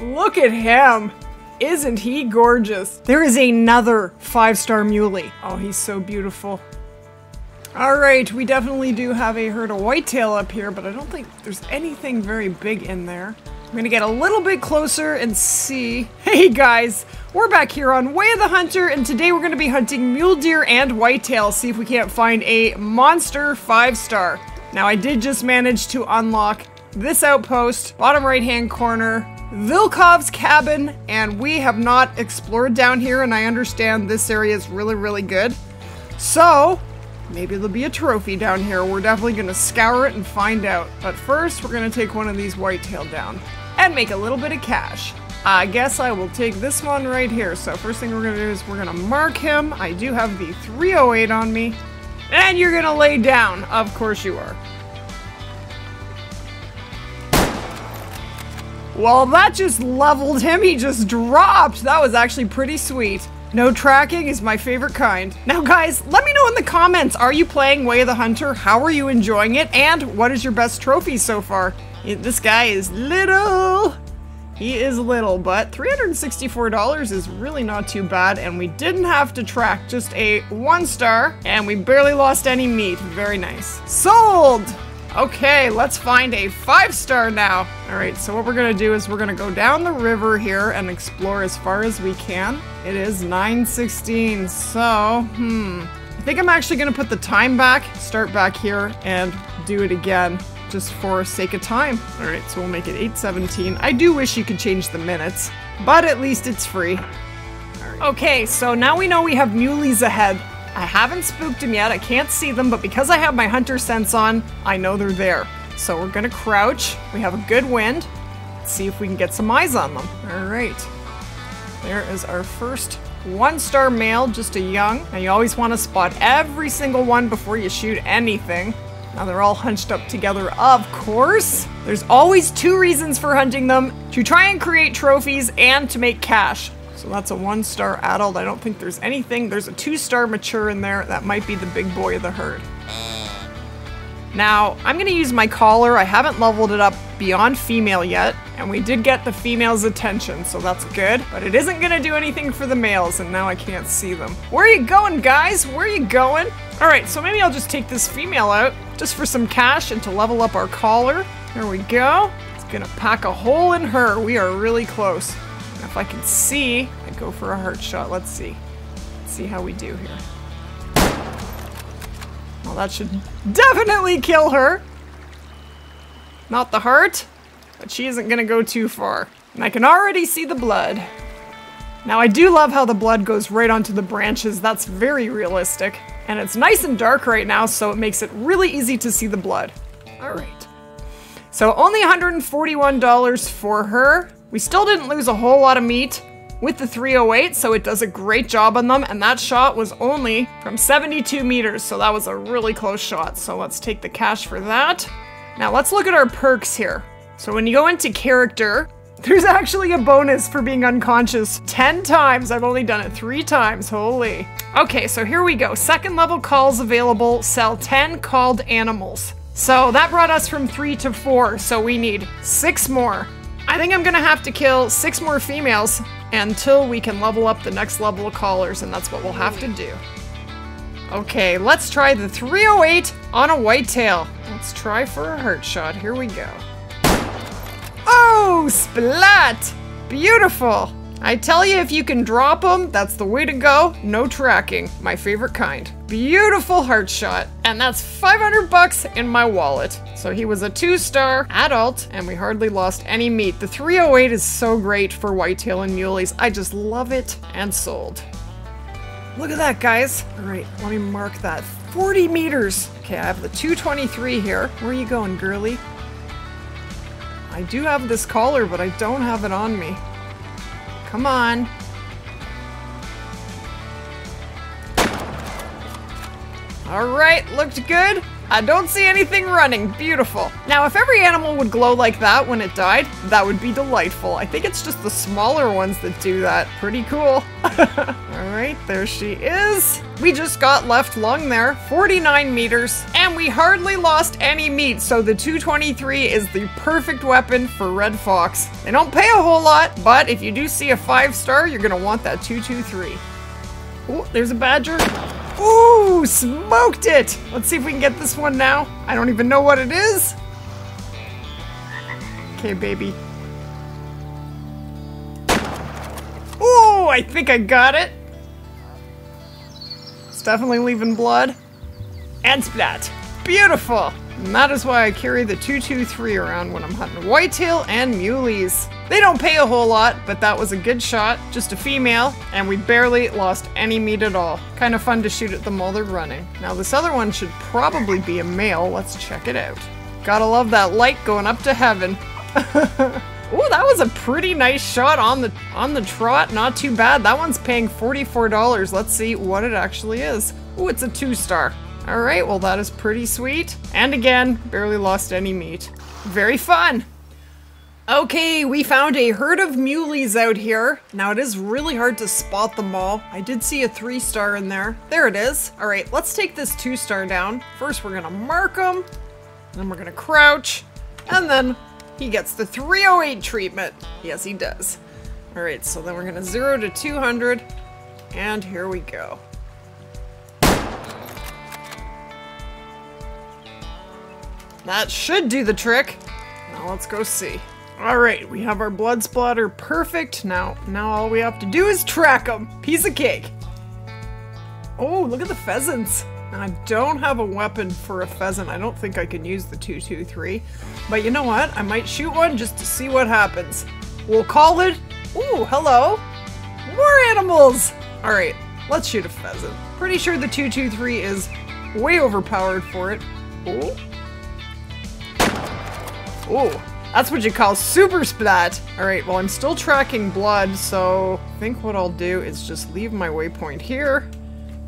Look at him. Isn't he gorgeous? There is another five-star muley. Oh, he's so beautiful. All right, we definitely do have a herd of whitetail up here, but I don't think there's anything very big in there. I'm gonna get a little bit closer and see. Hey guys, we're back here on Way of the Hunter, and today we're gonna be hunting mule deer and whitetail, see if we can't find a monster five star. Now I did just manage to unlock this outpost, bottom right hand corner, Vilkov's cabin, and we have not explored down here, and I understand this area is really, really good. So, maybe there'll be a trophy down here. We're definitely gonna scour it and find out. But first, we're gonna take one of these whitetail down and make a little bit of cash. I guess I will take this one right here. So first thing we're gonna do is we're gonna mark him. I do have the 308 on me. And you're gonna lay down. Of course you are. Well, that just leveled him. He just dropped. That was actually pretty sweet. No tracking is my favorite kind. Now guys, let me know in the comments, are you playing Way of the Hunter? How are you enjoying it? And what is your best trophy so far? This guy is little. He is little, but $364 is really not too bad, and we didn't have to track just a one star, and we barely lost any meat. Very nice. Sold! Okay, let's find a five star now. All right, so what we're gonna do is we're gonna go down the river here and explore as far as we can. It is 9.16, so, hmm. I think I'm actually gonna put the time back, start back here, and do it again, just for sake of time. All right, so we'll make it 8.17. I do wish you could change the minutes, but at least it's free. Okay, so now we know we have muleys ahead. I haven't spooked them yet, I can't see them, but because I have my hunter sense on, I know they're there. So we're gonna crouch, we have a good wind, Let's see if we can get some eyes on them. All right, there is our first one star male, just a young. Now you always wanna spot every single one before you shoot anything. Now they're all hunched up together, of course. There's always two reasons for hunting them, to try and create trophies and to make cash. So that's a one star adult. I don't think there's anything. There's a two star mature in there. That might be the big boy of the herd. Now, I'm gonna use my caller. I haven't leveled it up beyond female yet, and we did get the female's attention, so that's good. But it isn't gonna do anything for the males, and now I can't see them. Where are you going, guys? Where are you going? All right, so maybe I'll just take this female out, just for some cash and to level up our caller. There we go. It's gonna pack a hole in her. We are really close. If I can see, I go for a heart shot. Let's see. Let's see how we do here. Well, that should definitely kill her. Not the heart, but she isn't gonna go too far. And I can already see the blood. Now I do love how the blood goes right onto the branches. That's very realistic. And it's nice and dark right now, so it makes it really easy to see the blood. All right. So only $141 for her. We still didn't lose a whole lot of meat with the 308, so it does a great job on them, and that shot was only from 72 meters, so that was a really close shot. So let's take the cash for that. Now let's look at our perks here. So when you go into character, there's actually a bonus for being unconscious 10 times. I've only done it three times, holy. Okay, so here we go. Second level calls available, sell 10 called animals. So that brought us from three to four, so we need six more. I think I'm gonna have to kill six more females until we can level up the next level of callers, and that's what we'll have to do. Okay, let's try the 308 on a whitetail. Let's try for a hurt shot. Here we go. Oh, splat! Beautiful! I tell you, if you can drop them, that's the way to go. No tracking. My favorite kind. Beautiful heart shot. And that's 500 bucks in my wallet. So he was a two star adult and we hardly lost any meat. The 308 is so great for whitetail and muleys. I just love it and sold. Look at that, guys. All right, let me mark that. 40 meters. Okay, I have the 223 here. Where are you going, girly? I do have this caller, but I don't have it on me. Come on. All right, looked good. I don't see anything running. Beautiful. Now, if every animal would glow like that when it died, that would be delightful. I think it's just the smaller ones that do that. Pretty cool. All right, there she is. We just got left lung there, 49 meters, and we hardly lost any meat, so the 223 is the perfect weapon for Red Fox. They don't pay a whole lot, but if you do see a five star, you're gonna want that 223. Oh, there's a badger. Ooh, smoked it! Let's see if we can get this one now. I don't even know what it is. Okay, baby. Ooh, I think I got it. It's definitely leaving blood. And splat. Beautiful! And that is why I carry the 223 around when I'm hunting whitetail and muleys. They don't pay a whole lot, but that was a good shot. Just a female, and we barely lost any meat at all. Kind of fun to shoot at them while they're running. Now this other one should probably be a male. Let's check it out. Gotta love that light going up to heaven. Ooh, that was a pretty nice shot on the on the trot. Not too bad. That one's paying $44. Let's see what it actually is. Ooh, it's a two star. All right, well that is pretty sweet. And again, barely lost any meat. Very fun. Okay, we found a herd of muleys out here. Now it is really hard to spot them all. I did see a three star in there. There it is. All right, let's take this two star down. First, we're gonna mark him. Then we're gonna crouch. And then he gets the 308 treatment. Yes, he does. All right, so then we're gonna zero to 200. And here we go. That should do the trick. Now let's go see. All right, we have our blood splatter perfect. Now, now all we have to do is track them. Piece of cake. Oh, look at the pheasants. I don't have a weapon for a pheasant. I don't think I can use the 223. But you know what? I might shoot one just to see what happens. We'll call it... Ooh, hello. More animals. All right, let's shoot a pheasant. Pretty sure the 223 is way overpowered for it. Ooh. Ooh, that's what you call super splat. All right, well, I'm still tracking blood, so I think what I'll do is just leave my waypoint here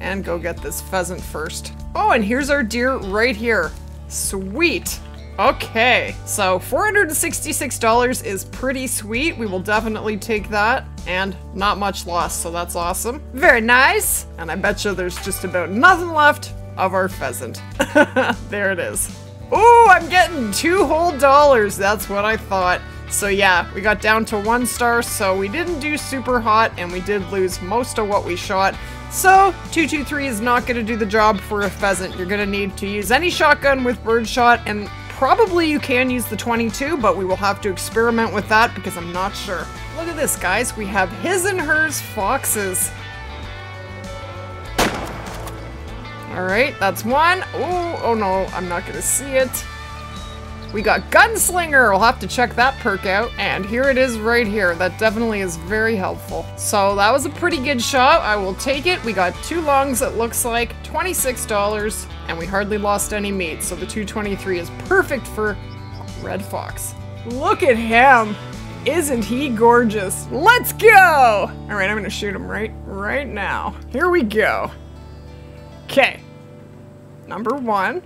and go get this pheasant first. Oh, and here's our deer right here. Sweet. Okay, so $466 is pretty sweet. We will definitely take that. And not much loss, so that's awesome. Very nice. And I bet you there's just about nothing left of our pheasant. there it is. Ooh, I'm getting two whole dollars. That's what I thought. So yeah, we got down to one star, so we didn't do super hot, and we did lose most of what we shot. So, 223 is not going to do the job for a pheasant. You're going to need to use any shotgun with birdshot, and probably you can use the 22, but we will have to experiment with that because I'm not sure. Look at this, guys. We have his and hers foxes. Alright, that's one. Oh, oh no, I'm not gonna see it. We got Gunslinger! I'll have to check that perk out. And here it is right here. That definitely is very helpful. So that was a pretty good shot. I will take it. We got two lungs, it looks like. $26. And we hardly lost any meat. So the 223 is perfect for Red Fox. Look at him! Isn't he gorgeous? Let's go! Alright, I'm gonna shoot him right, right now. Here we go. Okay. Number one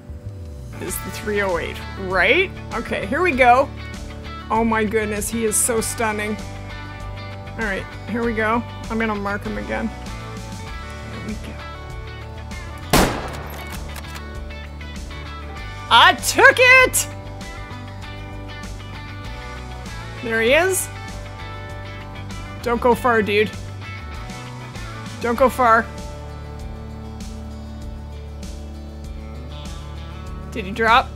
is the 308, right? Okay, here we go. Oh my goodness, he is so stunning. All right, here we go. I'm gonna mark him again. Here we go. I took it! There he is. Don't go far, dude. Don't go far. Did he drop?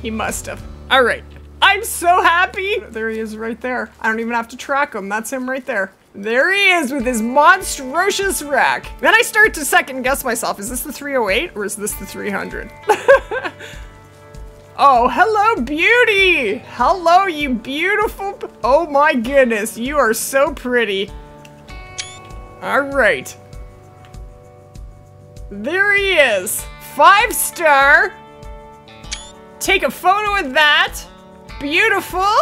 He must have. All right. I'm so happy. There he is right there. I don't even have to track him. That's him right there. There he is with his monstrous rack. Then I start to second guess myself. Is this the 308 or is this the 300? oh, hello, beauty. Hello, you beautiful. Oh my goodness. You are so pretty. All right. There he is. Five star. Take a photo of that. Beautiful.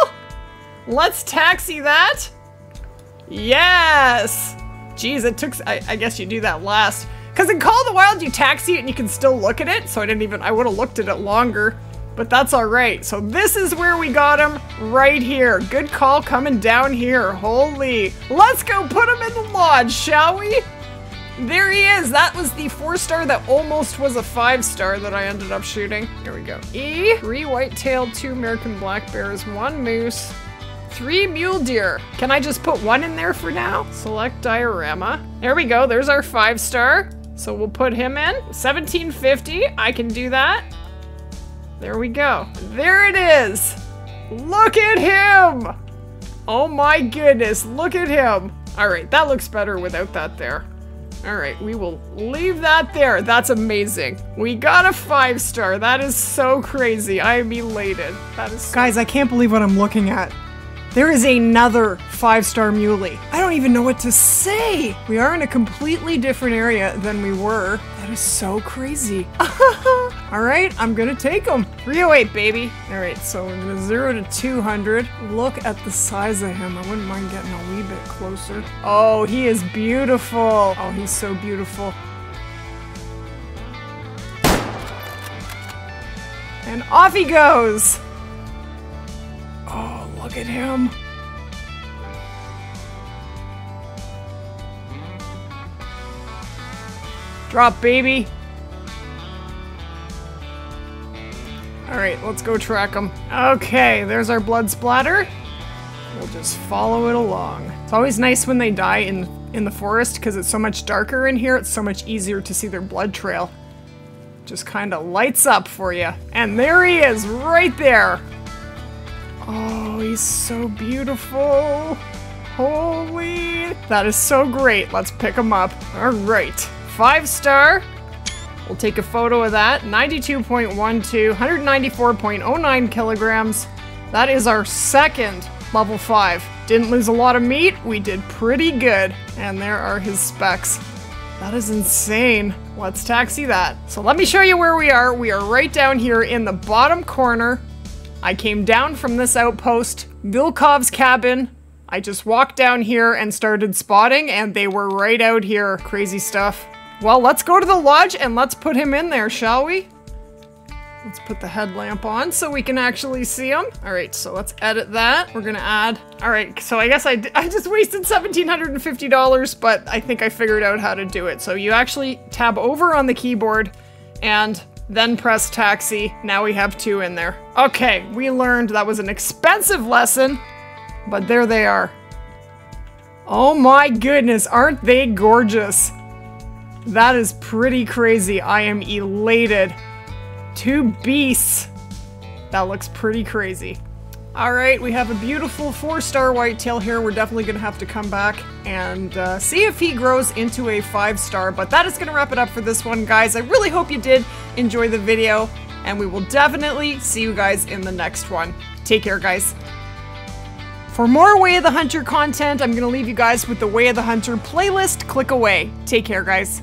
Let's taxi that. Yes. Jeez, it took, I, I guess you do that last. Because in Call of the Wild, you taxi it and you can still look at it. So I didn't even, I would have looked at it longer. But that's all right. So this is where we got him, right here. Good call coming down here. Holy. Let's go put him in the lodge, shall we? There he is. That was the four star that almost was a five star that I ended up shooting. Here we go. E, three white-tailed, two American black bears, one moose, three mule deer. Can I just put one in there for now? Select diorama. There we go. There's our five star. So we'll put him in. 1750. I can do that. There we go. There it is. Look at him. Oh my goodness. Look at him. All right. That looks better without that there. All right, we will leave that there. That's amazing. We got a five star. That is so crazy. I am elated. That is so Guys, I can't believe what I'm looking at. There is another five star muley. I don't even know what to say. We are in a completely different area than we were. That is so crazy. All right, I'm gonna take them. 308, baby. All right, so we're gonna zero to 200. Look at the size of him. I wouldn't mind getting a wee bit closer. Oh, he is beautiful. Oh, he's so beautiful. And off he goes. Oh, look at him. Drop, baby. All right, let's go track them. Okay, there's our blood splatter. We'll just follow it along. It's always nice when they die in, in the forest because it's so much darker in here. It's so much easier to see their blood trail. Just kind of lights up for you. And there he is, right there. Oh, he's so beautiful. Holy. That is so great. Let's pick him up. All right. Five star. We'll take a photo of that. 92.12, 194.09 kilograms. That is our second level 5. Didn't lose a lot of meat. We did pretty good. And there are his specs. That is insane. Let's taxi that. So let me show you where we are. We are right down here in the bottom corner. I came down from this outpost, Vilkov's cabin. I just walked down here and started spotting and they were right out here. Crazy stuff. Well, let's go to the lodge and let's put him in there, shall we? Let's put the headlamp on so we can actually see him. All right, so let's edit that. We're gonna add, all right, so I guess I, I just wasted $1,750, but I think I figured out how to do it. So you actually tab over on the keyboard and then press taxi. Now we have two in there. Okay, we learned that was an expensive lesson, but there they are. Oh my goodness, aren't they gorgeous? That is pretty crazy. I am elated. Two beasts. That looks pretty crazy. All right, we have a beautiful four-star whitetail here. We're definitely gonna have to come back and uh, see if he grows into a five-star, but that is gonna wrap it up for this one, guys. I really hope you did enjoy the video, and we will definitely see you guys in the next one. Take care, guys. For more Way of the Hunter content, I'm gonna leave you guys with the Way of the Hunter playlist. Click away. Take care, guys.